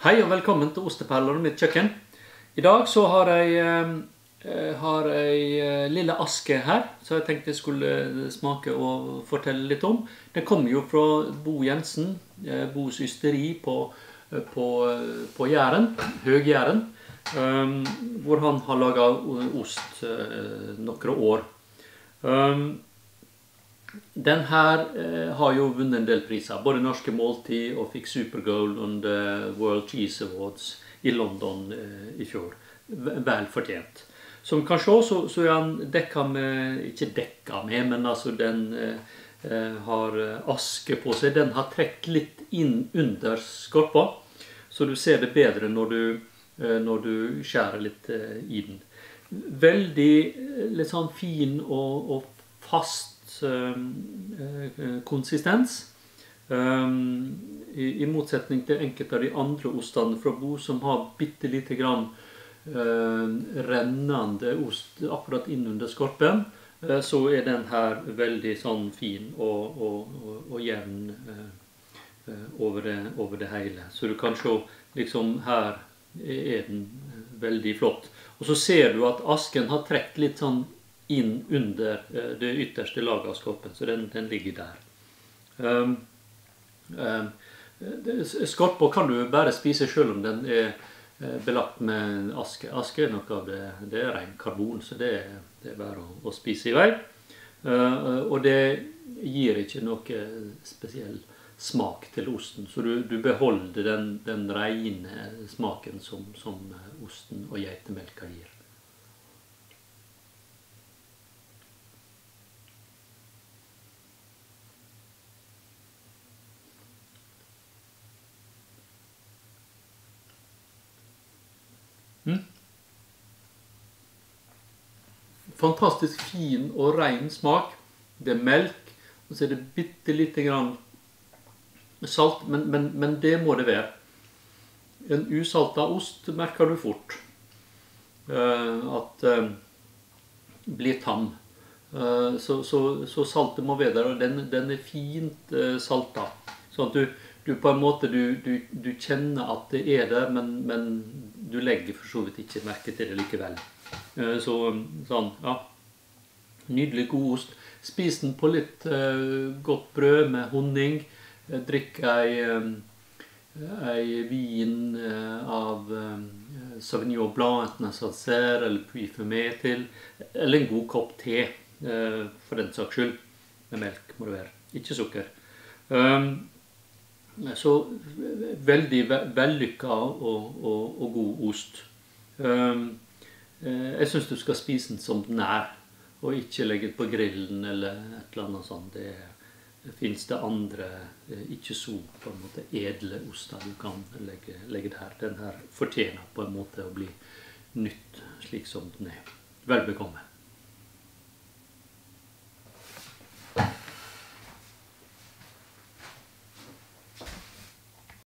Hei og velkommen til Osteperler og mitt kjøkken. I dag så har jeg, eh, har jeg eh, lille aske her, så jeg tenkte jeg skulle eh, smake og fortelle litt om. Den kommer jo fra Bo Jensen, eh, Bos ysteri på, eh, på, eh, på Jæren, Høg-Jæren, eh, hvor han har laga ost eh, noen år. Den her eh, har jo vunnet en del priser. Både Norske Måltid og fikk Supergold under World Cheese Awards i London eh, i fjor. Vel fortjent. Som kan se, så, så er han dekka med Ikke dekka med, men altså den eh, eh, har eh, aske på seg. Den har trukket litt inn under skorpa, så du ser det bedre når du, eh, når du skjærer litt i den. Veldig litt sånn fin og, og fast konsistens. Um, i, motsetning til enkelte av de andre ostene fra Bo, som har bitte lite grann eh, rennende ost akkurat innunder skorpen, eh, så er den her veldig sånn fin og, og, og, og jevn eh, eh, over, det, over det hele. Så du kan se liksom her er den veldig flott. Og så ser du at asken har trukket litt sånn inn under eh, det ytterste laget av skorpen, så den, den ligger der. Um, um, Skorpa kan du bare spise selv om den er eh, belagt med aske. Aske er noe av det, det er ren karbon, så det, det er bare å, å spise i vei. Uh, og det gir ikke noe spesiell smak til osten, så du, du beholder den, den rene smaken som, som osten og geitemelka gir. Fantastisk fin og ren smak. Det er melk, og så er det bitte lite grann salt, men, men, men det må det være. En usalta ost merker du fort uh, at uh, blir tam. Uh, så, så, så saltet må være der, og den, den er fint salta. Sånn at du, du på en måte du, du kjenner at det er der, men, men du legger for så vidt ikke merke til det likevel. Eh, Så sånn, ja. Nydelig god ost. Spis den på litt uh, godt brød med honning. Drikk ei, ei vin av Sauvignon Blanc, enten en Sancerre eller Puy Fumé til. Eller en god kopp te, uh, for den saks skyld. Med melk, må det være. Ikke sukker. Um, så veldig ve vellykka og, og, og god ost. Um, jeg syns du skal spise den som den er, og ikke legge den på grillen eller et eller annet sånt. Det, det fins det andre eh, ikke så på en måte edle oster du kan legge, legge der. Den her fortjener på en måte å bli nytt slik som den er. Vel bekomme.